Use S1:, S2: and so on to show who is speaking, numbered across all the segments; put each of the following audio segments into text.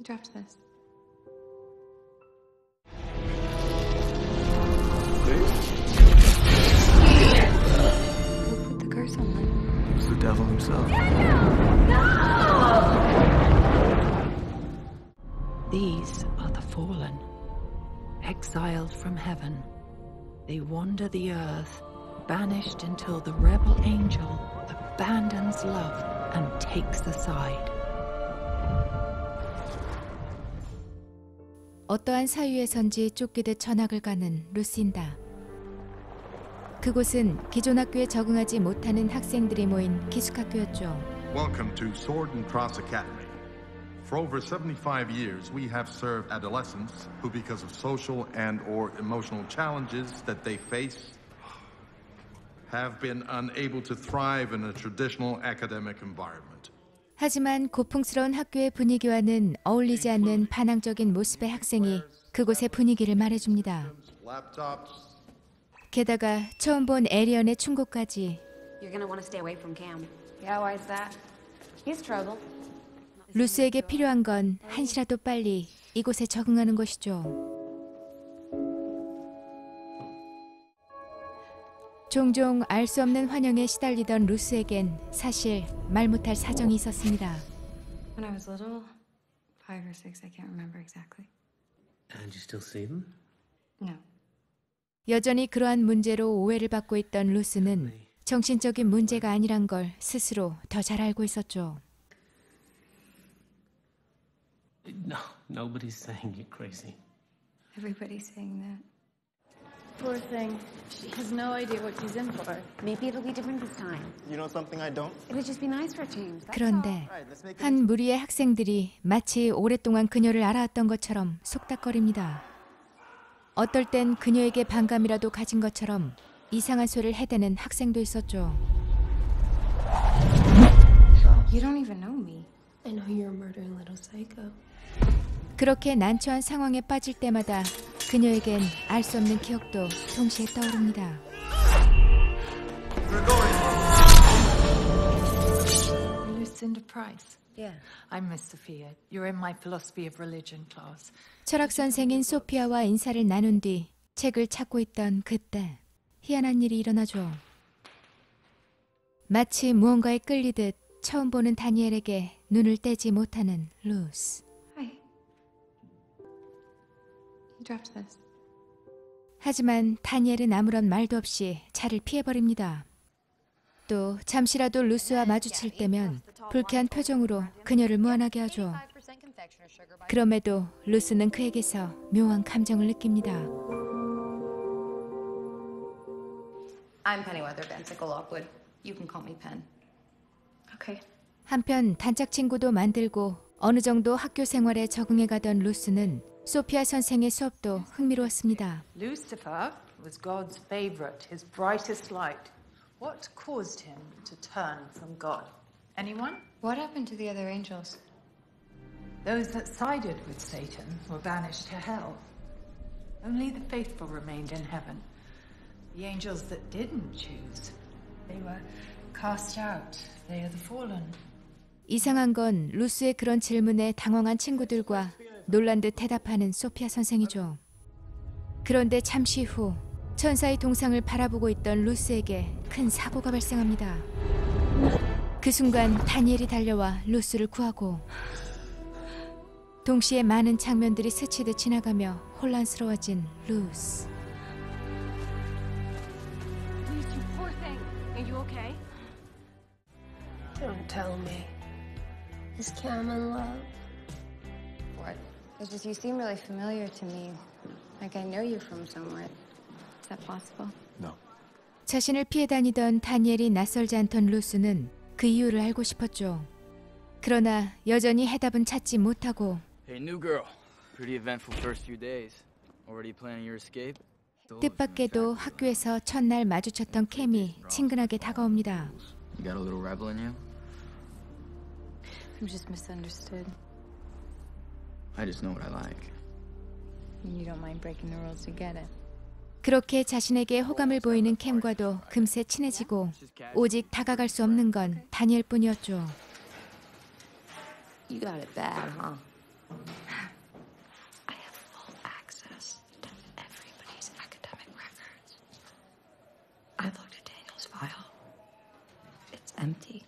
S1: He dropped this. Who put the curse on them?
S2: It's the devil himself.
S3: These are the fallen, exiled from heaven. They wander the earth, banished until the rebel angel abandons love and takes the side.
S4: 어떠한 사유에선지 쫓기듯 전학을 가는 루신다. 그곳은 기존 학교에 적응하지 못하는 학생들이 모인 기숙학교였죠.
S5: Welcome to Sword and Cross Academy. For over 75 years, we have served adolescents who, because of social and or emotional challenges that they face, have been unable to thrive in a traditional academic environment.
S4: 하지만 고풍스러운 학교의 분위기와는 어울리지 않는 반항적인 모습의 학생이 그곳의 분위기를 말해줍니다. 게다가 처음 본 에리언의 충고까지. 루스에게 필요한 건 한시라도 빨리 이곳에 적응하는 것이죠. 종종 알 수 없는 환영에 시달리던 루스에겐 사실 말 못할 사정이 있었습니다.
S1: When I was little, five or six, I can't remember exactly.
S2: And you still see them?
S1: No.
S4: 여전히 그러한 문제로 오해를 받고 있던 루스는 정신적인 문제가 아니란 걸 스스로 더 잘 알고 있었죠.
S2: No, nobody's saying you're crazy.
S1: Everybody's saying that.
S6: Poor thing. She has no idea what she's in for.
S7: Maybe it'll be different this time.
S8: You know something I don't?
S7: It'll just be nice for a change.
S4: 그런데 한 무리의 학생들이 마치 오랫동안 그녀를 알아왔던 것처럼 속닥거립니다. 어떨 땐 그녀에게 반감이라도 가진 것처럼 이상한 소리를 해대는 학생도 있었죠.
S1: You don't even know me.
S6: I know you're a murdering little psycho.
S4: 그렇게 난처한 상황에 빠질 때마다 그녀에겐 알 수 없는 기억도 동시에 떠오릅니다.
S3: Lucinda Price.
S7: Yeah.
S3: I'm Miss Sophia. You're in my philosophy of religion class.
S4: 철학 선생인 소피아와 인사를 나눈 뒤 책을 찾고 있던 그때 희한한 일이 일어나죠. 마치 무언가에 끌리듯 처음 보는 다니엘에게 눈을 떼지 못하는 루스. 하지만 다니엘은 아무런 말도 없이 차를 피해버립니다. 또 잠시라도 루스와 마주칠 때면 불쾌한 표정으로 그녀를 무안하게 하죠. 그럼에도 루스는 그에게서 묘한 감정을 느낍니다.
S1: I'm Pennyweather Bensicle Lockwood. You can call me Pen. Okay.
S4: 한편 단짝 친구도 만들고 어느 정도 학교 생활에 적응해 가던 루스는 소피아 선생의 수업도 흥미로웠습니다.
S3: Lucifer was God's favorite, his brightest light. What caused him to turn from God? Anyone?
S1: What happened to the other angels?
S3: Those that sided with Satan were banished to hell. Only the faithful remained in heaven. The angels that didn't choose, they were cast out. They are the fallen.
S4: 이상한 건 루스의 그런 질문에 당황한 친구들과 놀란 듯 대답하는 소피아 선생이죠. 그런데 잠시 후 천사의 동상을 바라보고 있던 루스에게 큰 사고가 발생합니다. 그 순간 다니엘이 달려와 루스를 구하고 동시에 많은 장면들이 스치듯 지나가며 혼란스러워진 루스.
S6: Don't tell me. Is Cam in love?
S1: What? It's just you seem really familiar to me. Like I know you from somewhere. Is that possible?
S2: No.
S4: 자신을 피해 다니던 다니엘이 낯설지 않던 루스는 그 이유를 알고 싶었죠. 그러나 여전히 해답은 찾지 못하고
S9: Hey, new girl. Pretty eventful first few days. Already planning your escape?
S4: 뜻밖에도 학교에서 첫날 마주쳤던 캠이 친근하게 다가옵니다.
S9: You got a little rebel in you?
S1: I'm just misunderstood.
S9: I just know what I like.
S1: And you don't mind breaking the rules to get it.
S4: 그렇게 자신에게 호감을 보이는 캠과도 금세 친해지고 오직 다가갈 수 없는 건 다니엘 뿐이었죠.
S7: You got it bad, huh?
S1: I have full access to everybody's academic records. I looked at Daniel's file. It's empty.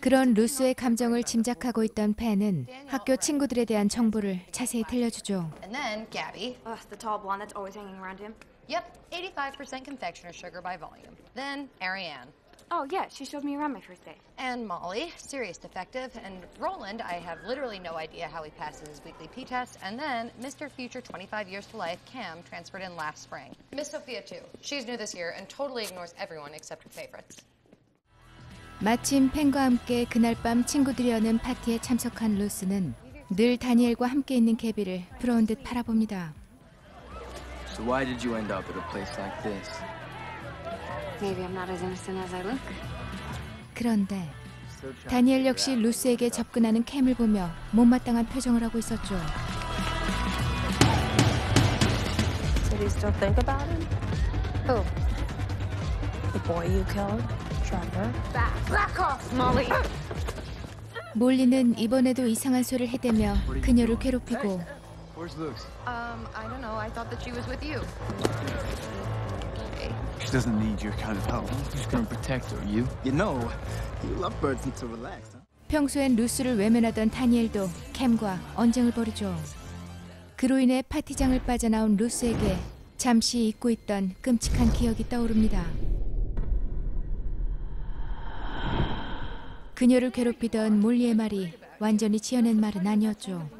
S4: 그런 루스의 감정을 짐작하고 있던 팬은 학교 친구들에 대한 정보를 자세히 들려주죠.
S8: And then Gabby.
S7: Ugh, the tall blonde that's always hanging around him.
S8: Yep, 85% confectioner sugar by volume. Then Ariane.
S7: Oh, yeah, she showed me around my first day.
S8: And Molly, serious defective. And Roland, I have literally no idea how he passes his weekly P test. And then Mr. Future 25 years to life, Cam, transferred in last spring. Miss Sophia, too. She's new this year and totally ignores everyone except her favorites.
S4: 마침 팬과 함께 그날 밤 친구들이 여는 파티에 참석한 루스는 늘 다니엘과 함께 있는 개비를 부러운 듯 바라봅니다.
S9: So why did you end up at a place like this?
S7: Maybe I'm not as innocent as I look.
S4: 그런데 다니엘 역시 루스에게 접근하는 캠을 보며 못마땅한 표정을 하고 있었죠.
S1: So do you still think about him? Who? The boy you killed? Trevor?
S7: Back, back off, Molly!
S4: 몰리는 이번에도 이상한 소리를 해대며 그녀를 괴롭히고
S9: Where's Luke's?
S8: Um, I don't know. I thought that she was with you.
S10: She doesn't need your kind of help.
S9: Who's gonna protect her? You?
S10: You know, you love birds until relaxed, huh?
S4: 평소엔 루스를 외면하던 다니엘도 캠과 언쟁을 벌이죠. 그로 인해 파티장을 빠져나온 루스에게 잠시 잊고 있던 끔찍한 기억이 떠오릅니다. 그녀를 괴롭히던 몰리의 말이 완전히 지어낸 말은 아니었죠.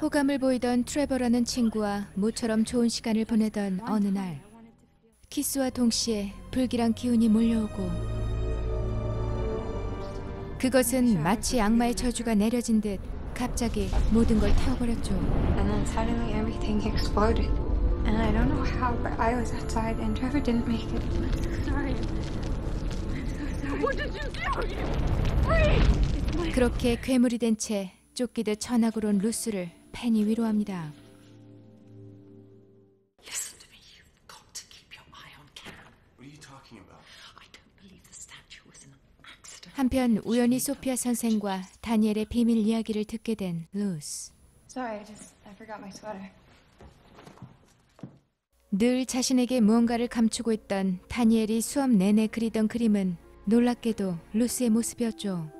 S4: 호감을 보이던 트레버라는 친구와 모처럼 좋은 시간을 보내던 어느 날 키스와 동시에 불길한 기운이 몰려오고 그것은 마치 악마의 저주가 내려진 듯 갑자기 모든 걸 태워버렸죠.
S1: And then suddenly everything exploded. And I don't know how, but I was outside and Trevor didn't make it. Sorry.
S4: 그렇게 괴물이 된 채 쫓기듯 전학으로 온 루스를 팬이 위로합니다.
S11: Listen to me. You've got to keep your eye on Cam.
S10: What are you talking about?
S11: I don't believe the statue was an accident.
S4: 한편 우연히 소피아 선생과 다니엘의 비밀 이야기를 듣게 된 루스. 늘 자신에게 무언가를 감추고 있던 다니엘이 수업 내내 그리던 그림은 놀랍게도 루스의 모습이었죠.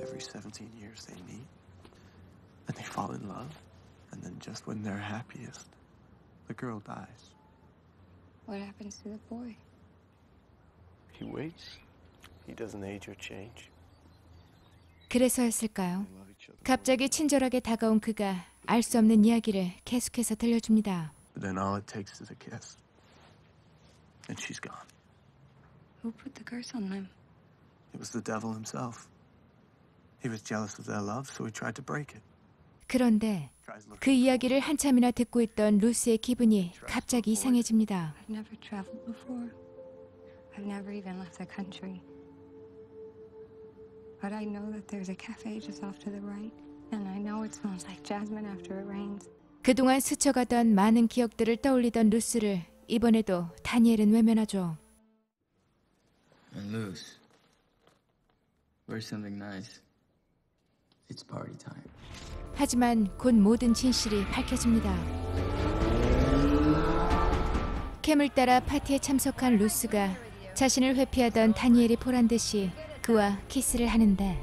S10: Every 17 years they meet, and they fall in love, and then just when they're happiest, the girl dies.
S1: What happens to the boy?
S10: He waits. He doesn't age or change.
S4: 그래서였을까요? 갑자기 친절하게 다가온 그가 알 수 없는 이야기를 계속해서 들려줍니다.
S10: But then all it takes is a kiss, and she's gone.
S1: Who put the curse on them?
S10: It was the devil himself. He was jealous of their love, so he tried to break it.
S4: 그런데 그 이야기를 한참이나 듣고 있던 루스의 기분이 갑자기 이상해집니다.
S1: I've never traveled before. I've never even left the country. But I know that there's a cafe just off to the right, and I know it smells like jasmine after it rains.
S4: 그동안 스쳐가던 많은 기억들을 떠올리던 루스를 이번에도 다니엘은 외면하죠.
S9: And Luce. Wear something nice. It's party time.
S4: 하지만 곧 모든 진실이 밝혀집니다. 캠을 따라 파티에 참석한 루스가 자신을 회피하던 다니엘이 보란 듯이 그와 키스를 하는데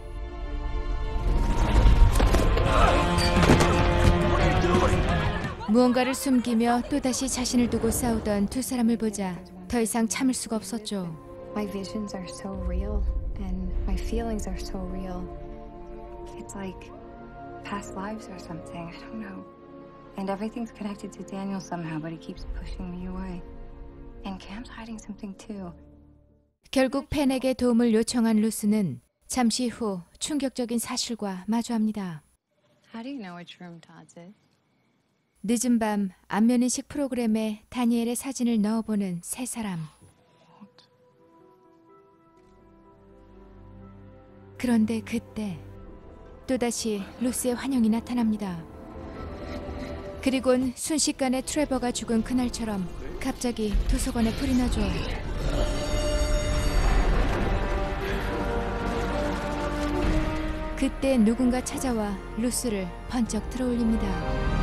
S4: 무언가를 숨기며 또다시 자신을 두고 싸우던 두 사람을 보자 더 이상 참을 수가 없었죠.
S1: My visions are so real, and my feelings are so real. It's like past lives or something. I don't know. And everything's connected to Daniel somehow, but he keeps pushing me away. And Cam's hiding something too.
S4: 결국 팬에게 도움을 요청한 루스는 잠시 후 충격적인 사실과 마주합니다.
S1: How do you know which room Todd's in?
S4: 늦은 밤 안면인식 프로그램에 다니엘의 사진을 넣어보는 세 사람. 그런데 그때 또다시 루스의 환영이 나타납니다. 그리곤 순식간에 트레버가 죽은 그날처럼 갑자기 도서관에 불이 나죠. 그때 누군가 찾아와 루스를 번쩍 들어올립니다.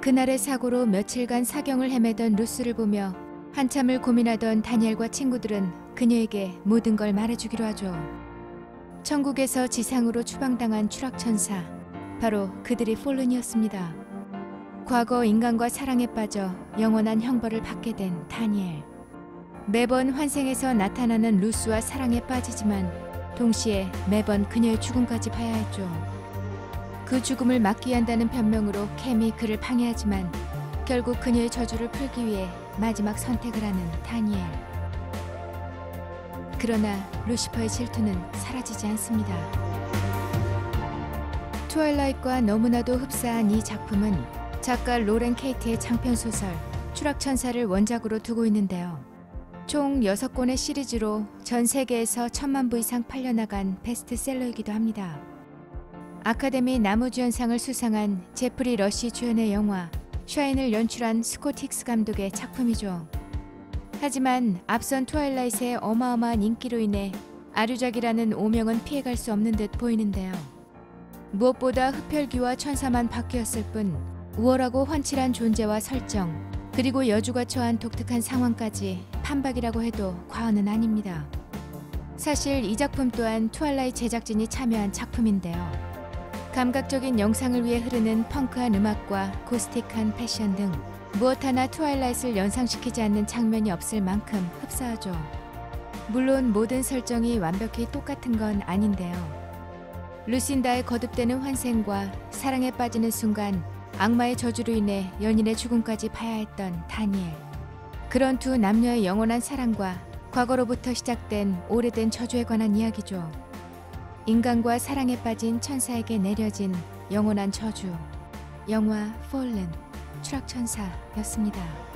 S4: 그날의 사고로 며칠간 사경을 헤매던 루스를 보며 한참을 고민하던 다니엘과 친구들은 그녀에게 모든 걸 말해주기로 하죠. 천국에서 지상으로 추방당한 추락천사, 바로 그들이 폴른이었습니다. 과거 인간과 사랑에 빠져 영원한 형벌을 받게 된 다니엘. 매번 환생에서 나타나는 루스와 사랑에 빠지지만 동시에 매번 그녀의 죽음까지 봐야 했죠. 그 죽음을 막기 한다는 변명으로 캠이 그를 방해하지만 결국 그녀의 저주를 풀기 위해 마지막 선택을 하는 다니엘. 그러나 루시퍼의 질투는 사라지지 않습니다. 트와일라이트과 너무나도 흡사한 이 작품은 작가 로렌 케이트의 장편 소설 추락천사를 원작으로 두고 있는데요. 총 6권의 시리즈로 전 세계에서 천만 부 이상 팔려나간 베스트셀러이기도 합니다. 아카데미 남우주연상을 수상한 제프리 러시 주연의 영화 샤인을 연출한 스콧 힉스 감독의 작품이죠. 하지만 앞선 트와일라이트의 어마어마한 인기로 인해 아류작이라는 오명은 피해갈 수 없는 듯 보이는데요. 무엇보다 흡혈귀와 천사만 바뀌었을 뿐 우월하고 훤칠한 존재와 설정 그리고 여주가 처한 독특한 상황까지 판박이라고 해도 과언은 아닙니다. 사실 이 작품 또한 트와일라이트 제작진이 참여한 작품인데요. 감각적인 영상을 위해 흐르는 펑크한 음악과 고스틱한 패션 등 무엇 하나 트와일라이트를 연상시키지 않는 장면이 없을 만큼 흡사하죠. 물론 모든 설정이 완벽히 똑같은 건 아닌데요. 루신다의 거듭되는 환생과 사랑에 빠지는 순간 악마의 저주로 인해 연인의 죽음까지 봐야 했던 다니엘. 그런 두 남녀의 영원한 사랑과 과거로부터 시작된 오래된 저주에 관한 이야기죠. 인간과 사랑에 빠진 천사에게 내려진 영원한 저주. 영화 폴른 추락천사였습니다.